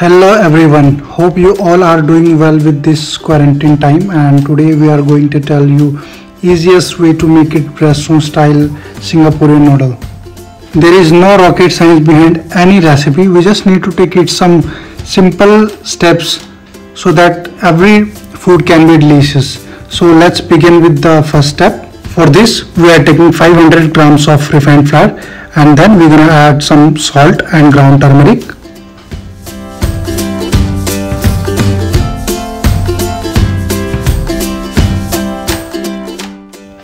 Hello everyone, hope you all are doing well with this quarantine time and today we are going to tell you easiest way to make it restaurant style Singaporean noodle. There is no rocket science behind any recipe, we just need to take it some simple steps so that every food can be delicious. So let's begin with the first step. For this we are taking 500 grams of refined flour and then we're gonna add some salt and ground turmeric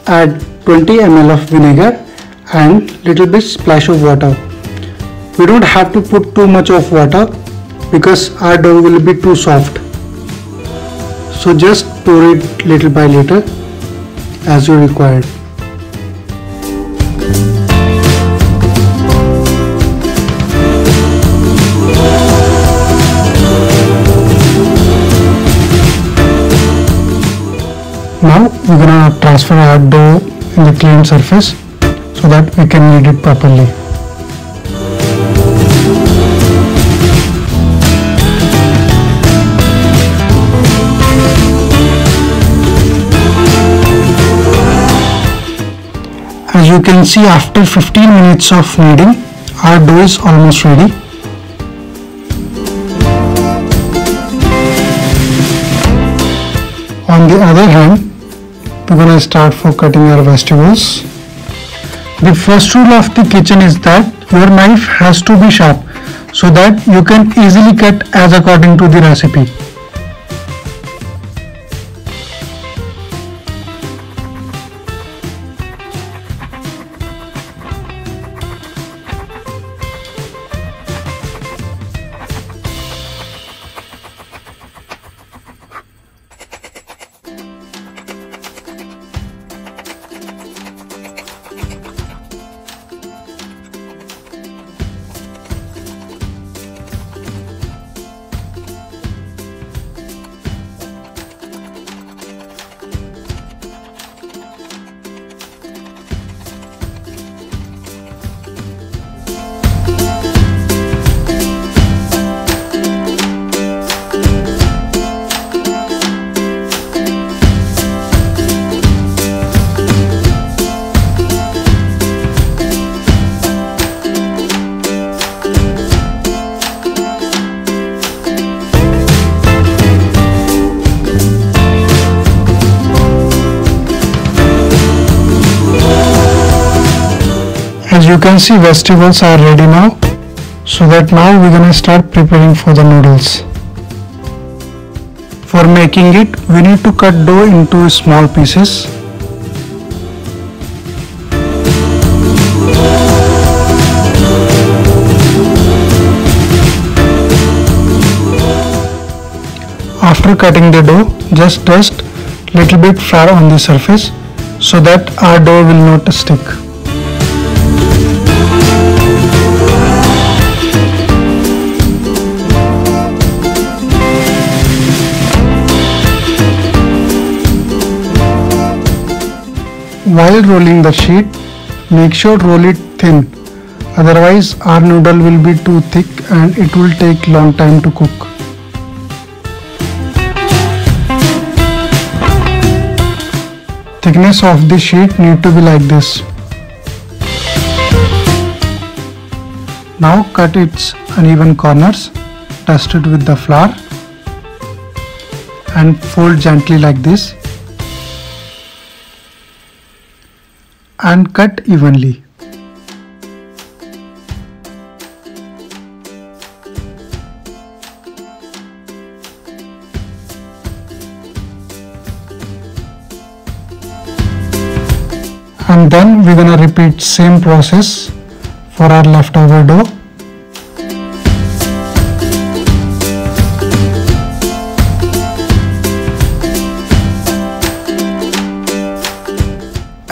add 20 ml of vinegar and little bit splash of water. We don't have to put too much of water because our dough will be too soft. So just pour it little by little as you require Now we're gonna transfer our dough in the clean surface so that we can knead it properly. As you can see after 15 minutes of kneading, our dough is almost ready. On the other hand, we're gonna start for cutting our vegetables. The first rule of the kitchen is that your knife has to be sharp so that you can easily cut as according to the recipe. You can see vegetables are ready now. So that now we're gonna start preparing for the noodles. For making it, we need to cut dough into small pieces. After cutting the dough, just dust little bit flour on the surface so that our dough will not stick. While rolling the sheet, make sure roll it thin. Otherwise our noodle will be too thick and it will take long time to cook. Thickness of the sheet need to be like this. Now cut its uneven corners, dust it with the flour and fold gently like this and cut evenly. And then we're gonna repeat same process for our leftover dough.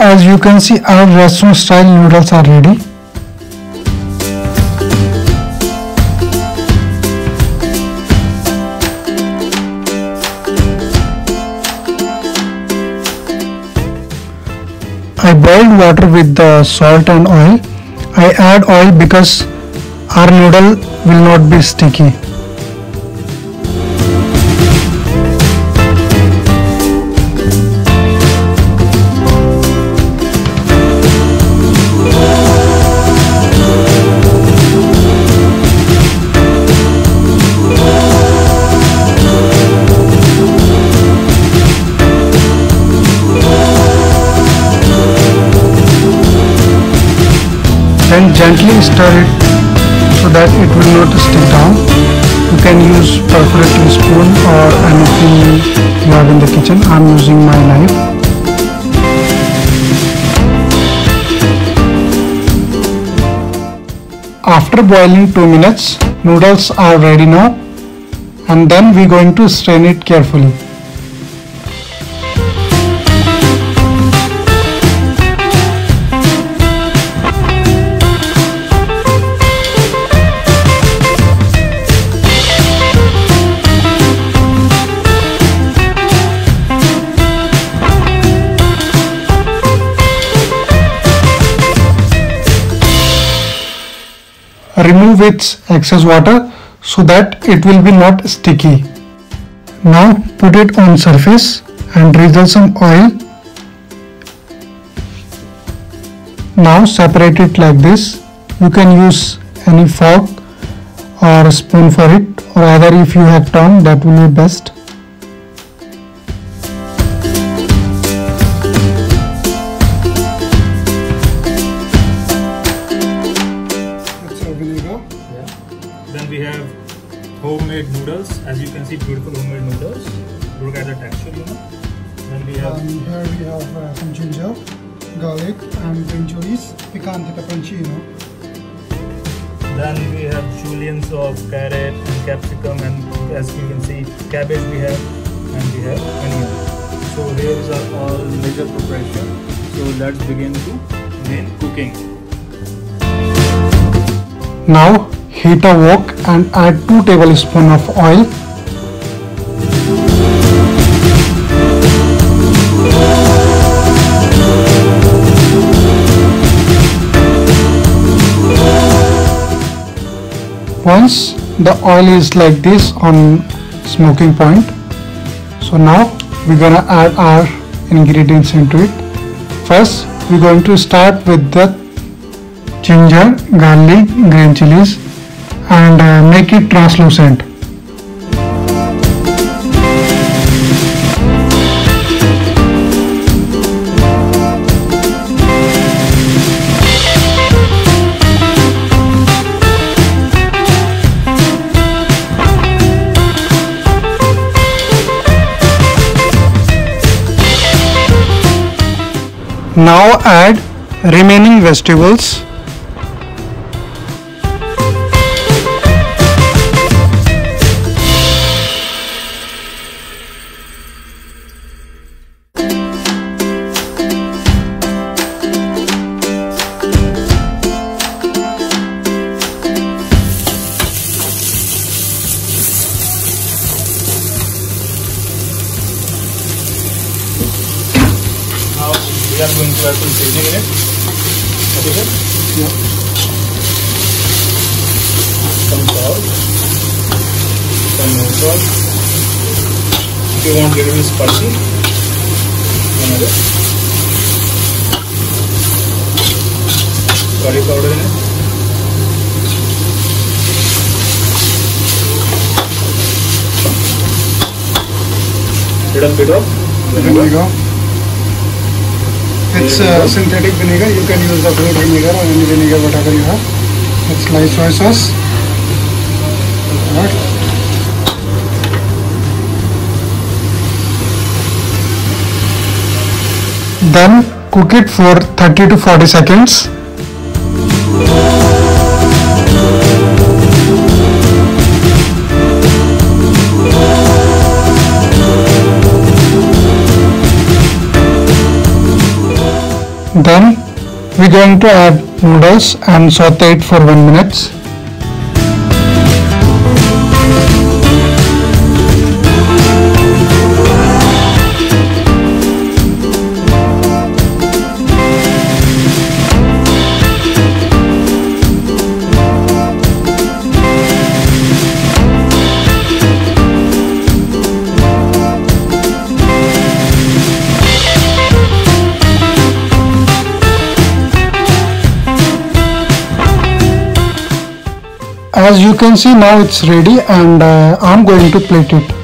As you can see our restaurant style noodles are ready. I boiled water with the salt and oil. I add oil because our noodle will not be sticky. Gently stir it so that it will not stick down. You can use perforating spoon or anything you have in the kitchen. I'm using my knife. After boiling 2 minutes noodles are ready now and then we're going to strain it carefully remove its excess water so that it will be not sticky. Now put it on surface and drizzle some oil. Now separate it like this. You can use any fork or spoon for it or either if you have tongue that will be best. As you can see, beautiful homemade noodles. Look at the texture, you know. Then we have Um, here we have uh, some ginger, garlic and green chilies, picante pepperoncino. then we have juliennes of carrot and capsicum, and as you can see, cabbage we have, and we have onion. So here's are all major preparation. So let's begin to main cooking. Now heat a wok and add 2 tablespoon of oil. Once the oil is like this on smoking point, so now we're gonna add our ingredients into it. First, we're going to start with the ginger, garlic, green chilies and uh, make it translucent. Now add remaining vegetables we are going to add some seasoning in it. Okay, sir? Yeah. Some salt. Some more salt. If you want little bit spicy, another. Curry powder in it. Little bit of vinegar. It's uh, synthetic vinegar. You can use the fruit vinegar or any vinegar, whatever you have. It's light soy sauce. Alright. Then cook it for 30 to 40 seconds. Then we're going to add noodles and saute it for 1 minute. As you can see now it's ready and uh, I'm going to plate it.